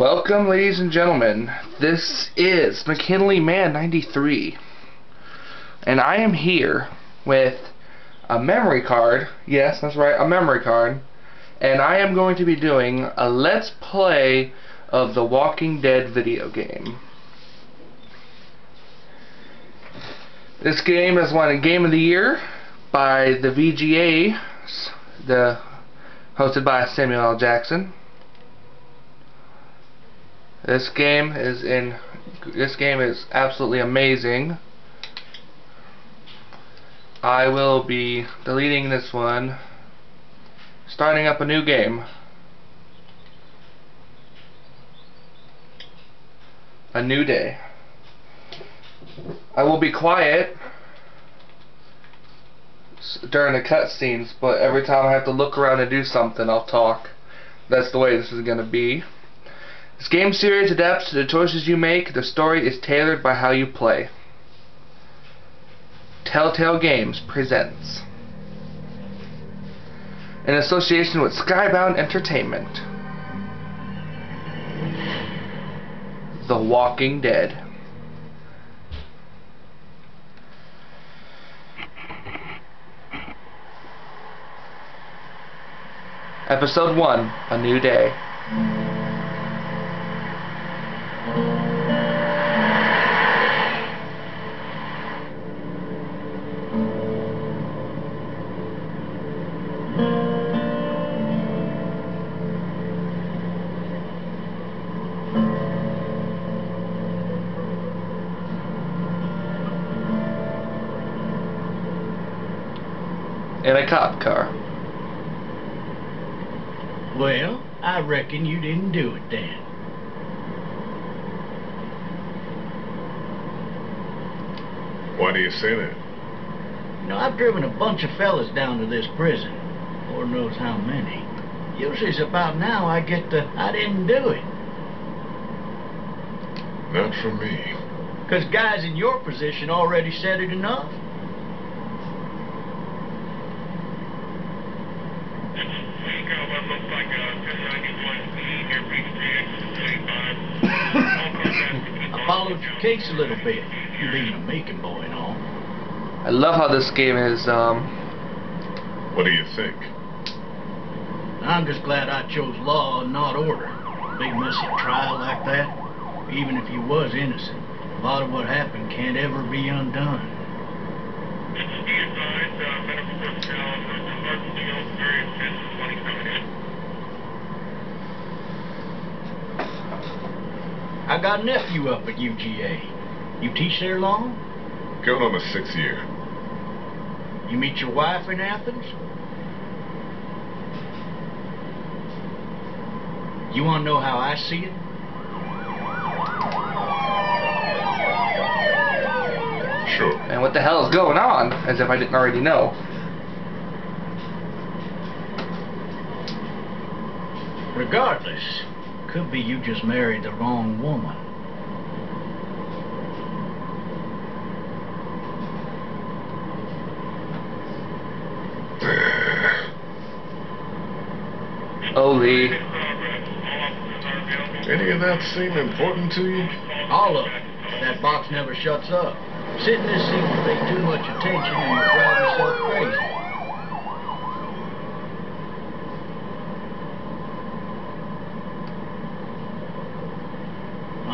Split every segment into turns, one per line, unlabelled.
Welcome, ladies and gentlemen. This is McKinley Man 93. And I am here with a memory card. Yes, that's right, a memory card. And I am going to be doing a Let's Play of the Walking Dead video game. This game has won a Game of the Year by the VGA, the hosted by Samuel L. Jackson. This game is in this game is absolutely amazing. I will be deleting this one starting up a new game. A new day. I will be quiet during the cutscenes, but every time I have to look around and do something, I'll talk. That's the way this is going to be. This game series adapts to the choices you make. The story is tailored by how you play. Telltale Games presents in association with Skybound Entertainment The Walking Dead Episode 1 A New Day in a cop car.
Well, I reckon you didn't do it then.
Why do you say that?
You know, I've driven a bunch of fellas down to this prison. Lord knows how many. Usually it's about now I get the, I didn't do it.
Not for me.
Because guys in your position already said it enough. I followed your case a little bit, you being a Macon boy and all.
I love how this game is, um...
What do you think?
I'm just glad I chose law and not order. Big messy trial like that, even if you was innocent, a lot of what happened can't ever be undone. I got a nephew up at UGA. You teach there long?
Going on the sixth year.
You meet your wife in Athens? You want to know how I see it?
Sure.
And what the hell is going on? As if I didn't already know.
Regardless, could be you just married the wrong woman.
Oh, Holy.
Any of that seem important to you?
All of it. That box never shuts up. Sitting this seems to pay too much attention and you drive yourself crazy.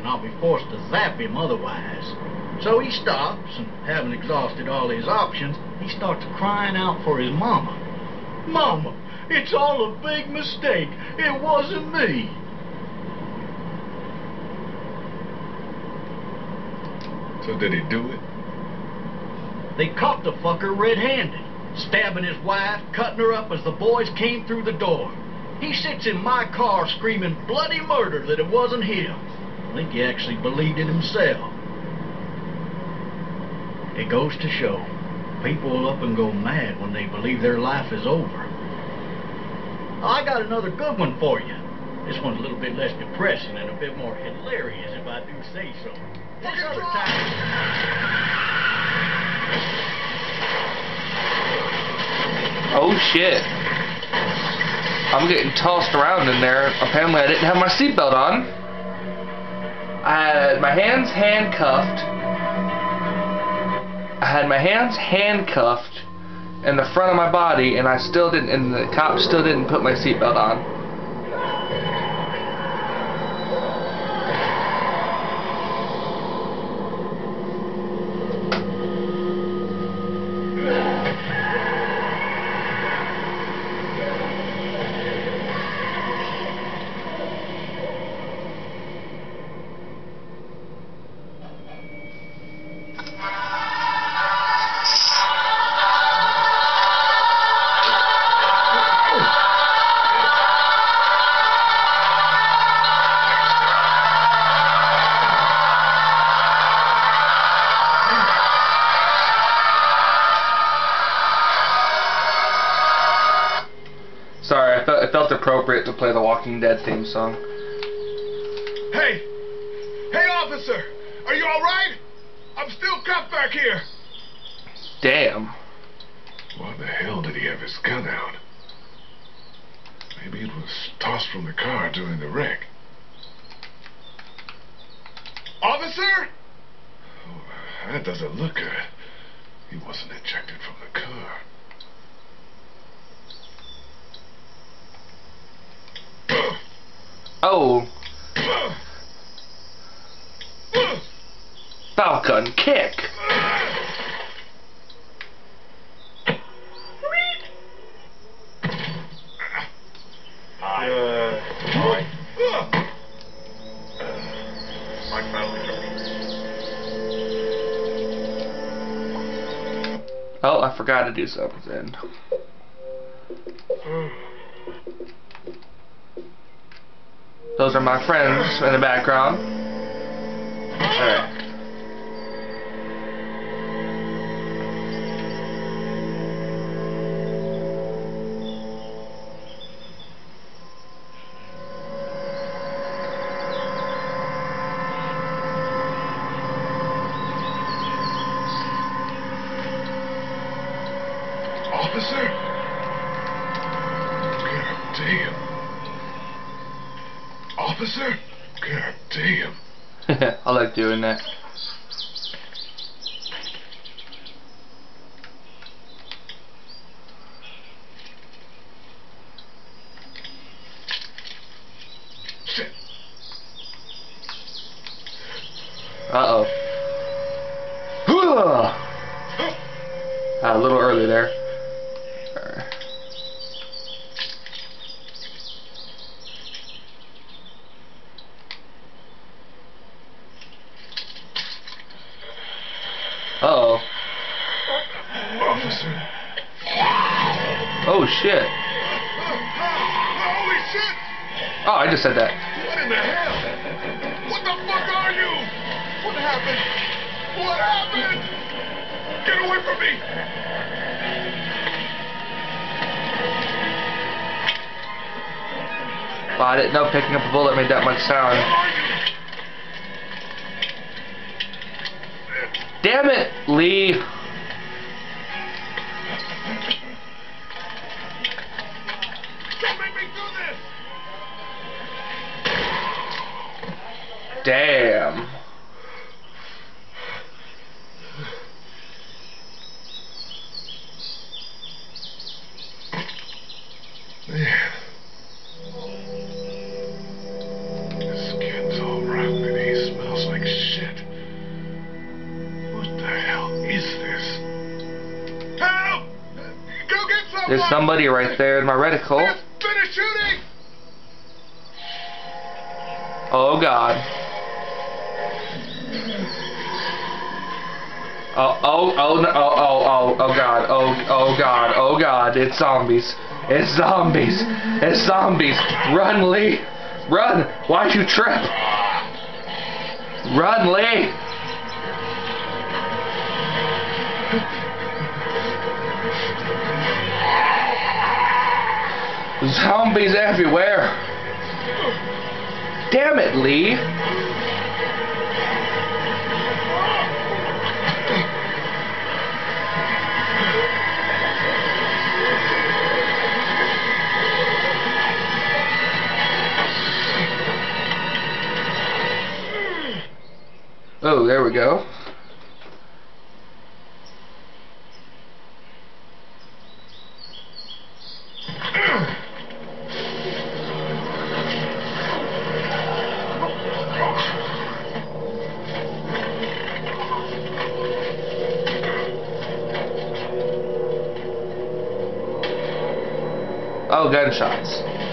and I'll be forced to zap him otherwise. So he stops, and having exhausted all his options, he starts crying out for his mama. Mama, it's all a big mistake. It wasn't me.
So did he do it?
They caught the fucker red-handed, stabbing his wife, cutting her up as the boys came through the door. He sits in my car screaming bloody murder that it wasn't him. I think he actually believed it himself. It goes to show, people will up and go mad when they believe their life is over. I got another good one for you. This one's a little bit less depressing and a bit more hilarious, if I do say so. This other time.
Oh shit. I'm getting tossed around in there. Apparently I didn't have my seatbelt on. I had my hands handcuffed. I had my hands handcuffed in the front of my body and I still didn't and the cop still didn't put my seatbelt on. Song.
Hey! Hey, officer! Are you alright? I'm still cuffed back here!
Damn.
Why the hell did he have his gun out? Maybe it was tossed from the car during the wreck. Officer? Oh, that doesn't look good. He wasn't ejected from the car.
Oh, Falcon kick. Oh, I forgot to do something. Those are my friends in the background. Alright.
Officer? God damn.
I like doing that.
Shit.
Uh oh. a little early there. Alright. Uh oh.
Officer.
Oh shit.
Holy shit!
Oh, I just said that.
What in the hell? What the fuck are you? What happened? What happened? Get away from me!
Well, I didn't know picking up a bullet made that much sound. Damn it, Lee. Damn.
Man. This kid's all rotten and he smells like shit. What the hell is this? Help! Go get someone!
There's somebody right there in my reticle.
They're shooting!
Oh god. Oh, oh, oh, oh, oh, oh, oh god, oh, oh god, oh god, it's zombies. It's zombies. It's zombies. Run, Lee. Run. Why'd you trip? Run, Lee. Zombies everywhere. Damn it, Lee. Oh, there we go. Oh, gunshots.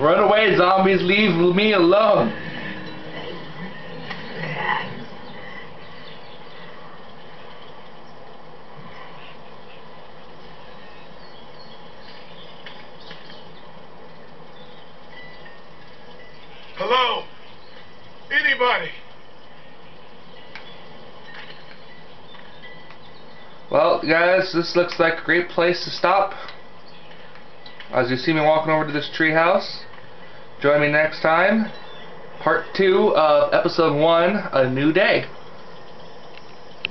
Run away, zombies. Leave me alone.
Hello? Anybody?
Well, guys, this looks like a great place to stop. As you see me walking over to this treehouse, join me next time. Part 2 of Episode 1, A New Day.